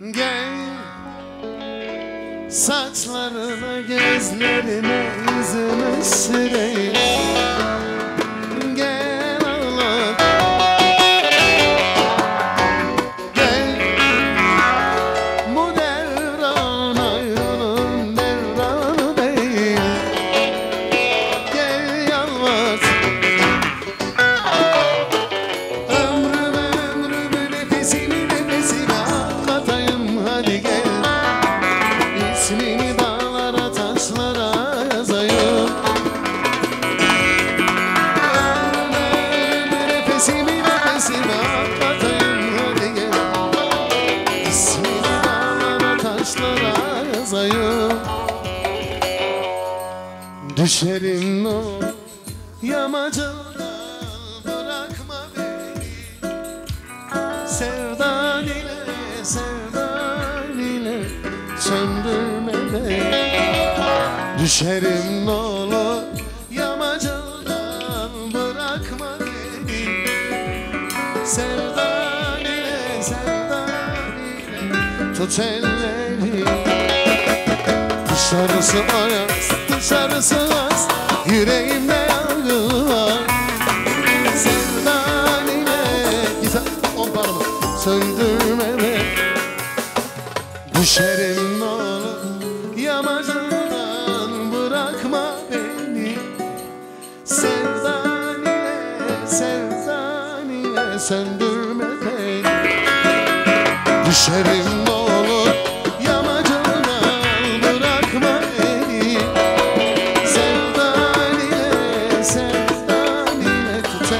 Gel. Saçlarına gözlerine yüzünü süreyim İsmini dağlara taşlara yazayım. Ömrüme nefesimi nefesime anlatayım hadi gel. Dağlara taşlara yazayım. Düşerim o yamacına söndürme beni Düşerim ne olur yamacından bırakma beni. Sevdan ile sevdan ile tut elleri Dışarısı ayaz, dışarısı az Yüreğimde yangın var. Sevdan ile Gitar, on parmak Söndürme beni Düşerim ne olur Yamacından bırakma beni. Sevdan ile, sevdan ile Söndürme beni. Düşerim ne olur Yamacından bırakma beni. Sevdan ile, sevdan ile Tut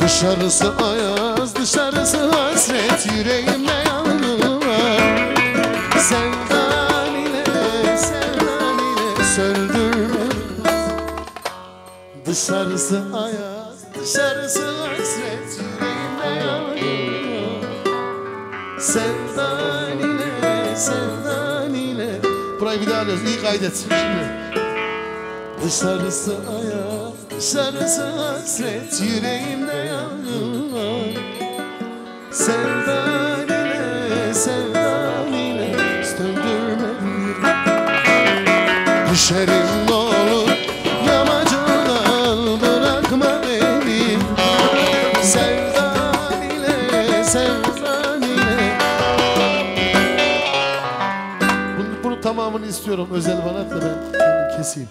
Dışarısı ayaz, dışarısı hasret Yüreğimde Dışarısı ayaz, dışarısı hasret Yüreğimde yangın var Sevdan ile, sevdan ile. Burayı bir daha alıyoruz, iyi kaydet. Şimdi. Dışarısı ayaz, dışarısı hasret Yüreğimde yangın var Sevdan ile, sevdan ile. Söndürme Düşerim ile, sevdan ile Bunun, bunun tamamını istiyorum. Özel bana da ben keseyim